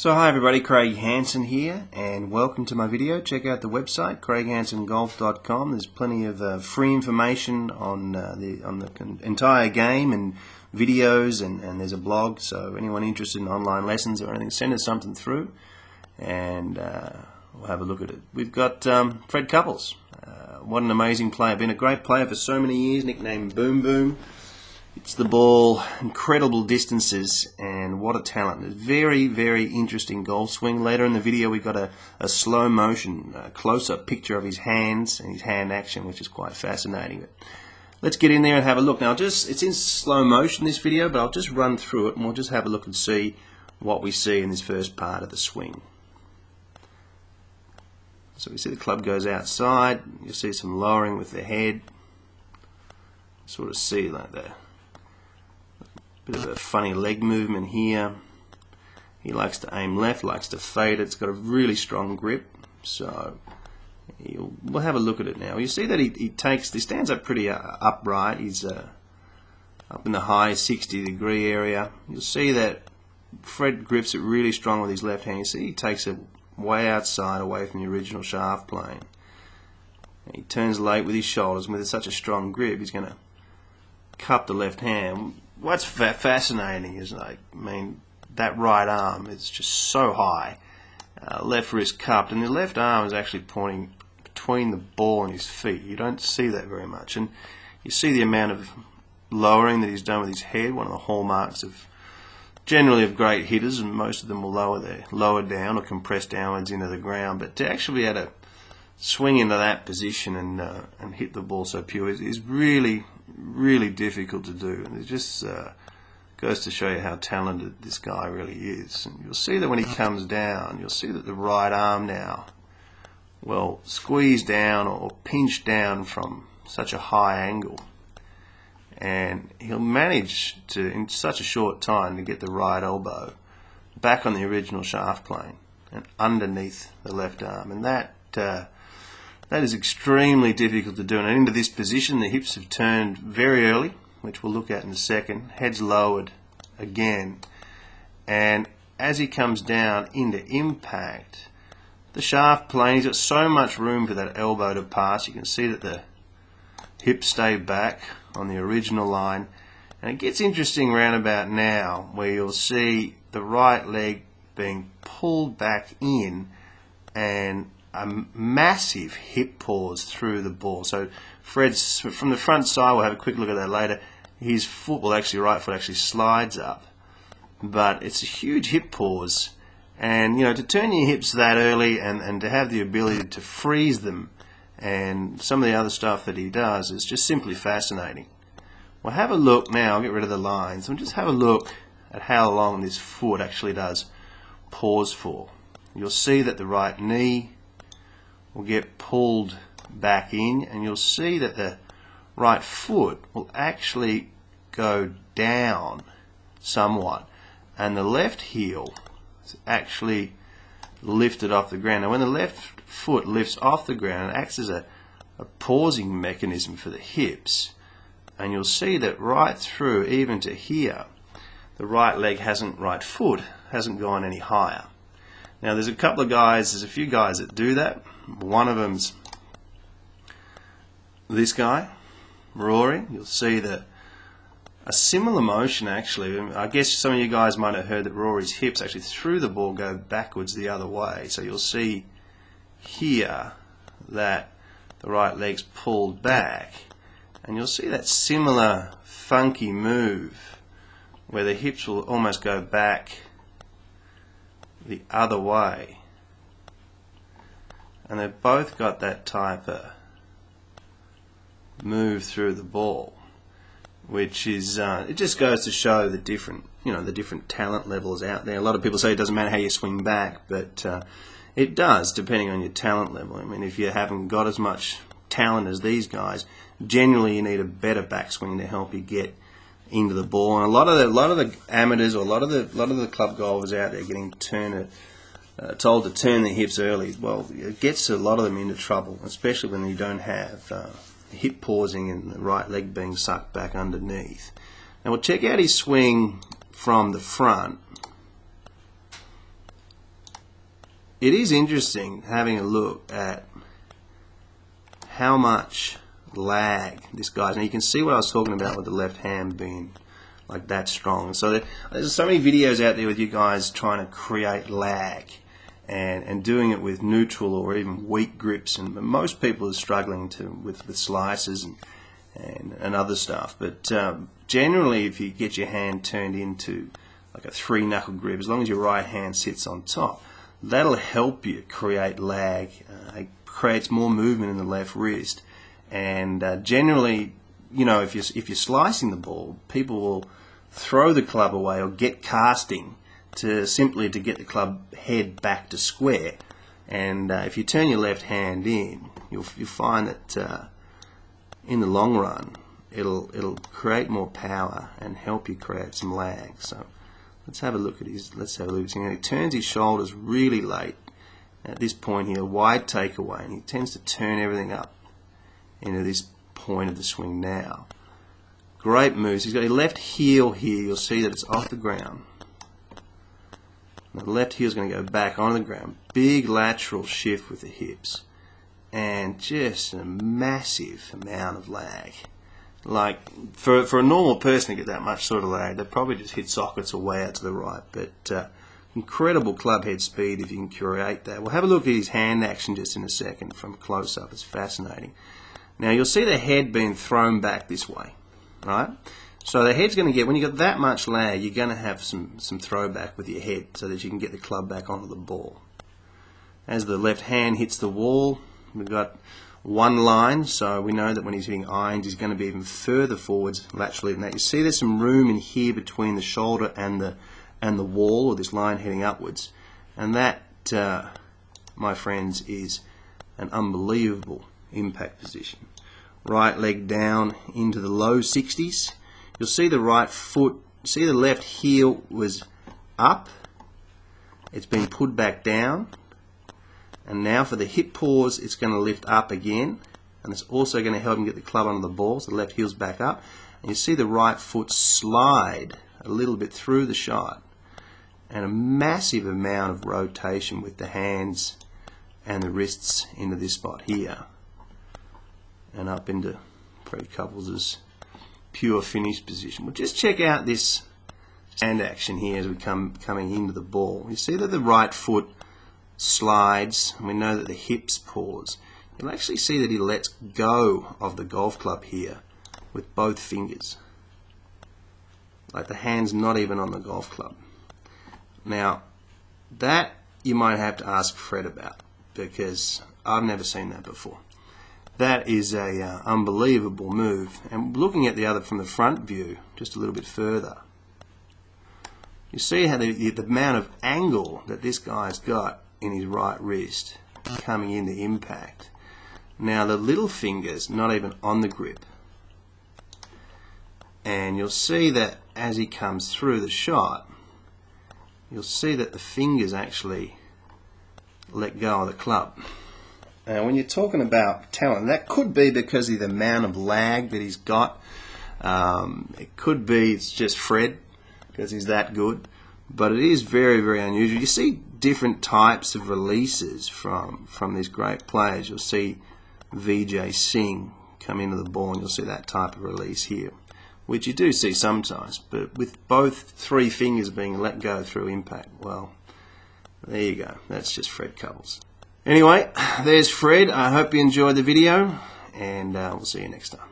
So hi everybody, Craig Hanson here and welcome to my video. Check out the website craighansongolf.com. There's plenty of uh, free information on uh, the on the entire game and videos and, and there's a blog so anyone interested in online lessons or anything send us something through and uh, we'll have a look at it. We've got um, Fred Couples. Uh, what an amazing player. Been a great player for so many years, nicknamed Boom Boom. It's the ball, incredible distances, and what a talent. Very, very interesting golf swing. Later in the video, we got a, a slow motion, a close-up picture of his hands and his hand action, which is quite fascinating. But let's get in there and have a look. Now, just it's in slow motion, this video, but I'll just run through it, and we'll just have a look and see what we see in this first part of the swing. So we see the club goes outside. You see some lowering with the head. Sort of see like that. Of a funny leg movement here. He likes to aim left, likes to fade it. It's got a really strong grip. So we'll have a look at it now. You see that he, he takes, he stands up pretty uh, upright. He's uh, up in the high 60 degree area. You'll see that Fred grips it really strong with his left hand. You see he takes it way outside, away from the original shaft plane. He turns late with his shoulders, and with such a strong grip, he's going to cup the left hand what's fa fascinating is like, I mean, that right arm is just so high, uh, left wrist cupped, and the left arm is actually pointing between the ball and his feet. You don't see that very much, and you see the amount of lowering that he's done with his head. One of the hallmarks of generally of great hitters, and most of them will lower their lower down or compress downwards into the ground. But to actually be able to swing into that position and uh, and hit the ball so pure is, is really really difficult to do. And it just uh, goes to show you how talented this guy really is. And you'll see that when he comes down, you'll see that the right arm now, well, squeezed down or pinched down from such a high angle. And he'll manage to, in such a short time, to get the right elbow back on the original shaft plane and underneath the left arm. And that uh, that is extremely difficult to do. And into this position, the hips have turned very early, which we'll look at in a second. Head's lowered again. And as he comes down into impact, the shaft plane, he's got so much room for that elbow to pass. You can see that the hips stay back on the original line. And it gets interesting round about now, where you'll see the right leg being pulled back in and a massive hip pause through the ball. So Fred's from the front side. We'll have a quick look at that later. His foot, well, actually, right foot actually slides up, but it's a huge hip pause. And you know, to turn your hips that early and, and to have the ability to freeze them, and some of the other stuff that he does is just simply fascinating. We'll have a look now. I'll get rid of the lines. We'll just have a look at how long this foot actually does pause for. You'll see that the right knee will get pulled back in and you'll see that the right foot will actually go down somewhat and the left heel is actually lifted off the ground. Now when the left foot lifts off the ground it acts as a, a pausing mechanism for the hips and you'll see that right through even to here the right leg hasn't right foot hasn't gone any higher. Now there's a couple of guys, there's a few guys that do that one of them's this guy, Rory. You'll see that a similar motion actually. I guess some of you guys might have heard that Rory's hips actually through the ball go backwards the other way. So you'll see here that the right leg's pulled back and you'll see that similar funky move where the hips will almost go back the other way. And they've both got that type of move through the ball which is uh, it just goes to show the different you know the different talent levels out there. A lot of people say it doesn't matter how you swing back but uh, it does depending on your talent level. I mean if you haven't got as much talent as these guys generally you need a better backswing to help you get into the ball and a lot of the a lot of the amateurs or a lot of the lot of the club golfers out there getting uh, told to turn their hips early, well, it gets a lot of them into trouble, especially when you don't have uh, hip pausing and the right leg being sucked back underneath. Now we'll check out his swing from the front. it is interesting having a look at how much lag this guy's. now you can see what I was talking about with the left hand being like that strong. So there, there's so many videos out there with you guys trying to create lag and, and doing it with neutral or even weak grips. And most people are struggling to with, with slices and, and, and other stuff. But um, generally, if you get your hand turned into like a three knuckle grip, as long as your right hand sits on top, that'll help you create lag. Uh, it creates more movement in the left wrist. And uh, generally, you know, if you're, if you're slicing the ball, people will throw the club away or get casting to simply to get the club head back to square. And uh, if you turn your left hand in, you'll, you'll find that uh, in the long run, it'll it'll create more power and help you create some lag. So let's have a look at his. Let's have a look. At his. And he turns his shoulders really late at this point here, wide takeaway, and he tends to turn everything up into this point of the swing now. Great moves. He's got a left heel here. You'll see that it's off the ground. The left heel is going to go back on the ground. Big lateral shift with the hips. And just a massive amount of lag. Like, for, for a normal person to get that much sort of lag, they'd probably just hit sockets away out to the right. But uh, incredible club head speed if you can create that. We'll have a look at his hand action just in a second from close up. It's fascinating. Now, you'll see the head being thrown back this way, right? So the head's going to get, when you've got that much lag, you're going to have some, some throwback with your head so that you can get the club back onto the ball. As the left hand hits the wall, we've got one line, so we know that when he's hitting irons, he's going to be even further forwards laterally than that. You see there's some room in here between the shoulder and the, and the wall, or this line heading upwards. And that, uh, my friends, is an unbelievable impact position. Right leg down into the low 60s you'll see the right foot, see the left heel was up, it's been put back down, and now for the hip pause, it's going to lift up again, and it's also going to help him get the club under the ball, so the left heel's back up, and you see the right foot slide a little bit through the shot, and a massive amount of rotation with the hands and the wrists into this spot here, and up into Fred Couples' pure finish position. Well, just check out this hand action here as we come coming into the ball. You see that the right foot slides, and we know that the hips pause. You'll actually see that he lets go of the golf club here with both fingers. Like the hand's not even on the golf club. Now, that you might have to ask Fred about because I've never seen that before. That is a uh, unbelievable move. And looking at the other from the front view, just a little bit further, you see how the, the amount of angle that this guy's got in his right wrist coming into impact. Now the little finger's not even on the grip. And you'll see that as he comes through the shot, you'll see that the fingers actually let go of the club. Now, when you're talking about talent, that could be because of the amount of lag that he's got. Um, it could be it's just Fred because he's that good. But it is very, very unusual. You see different types of releases from, from these great players. You'll see Vijay Singh come into the ball and you'll see that type of release here, which you do see sometimes. But with both three fingers being let go through impact, well, there you go. That's just Fred Couples. Anyway, there's Fred. I hope you enjoyed the video, and uh, we'll see you next time.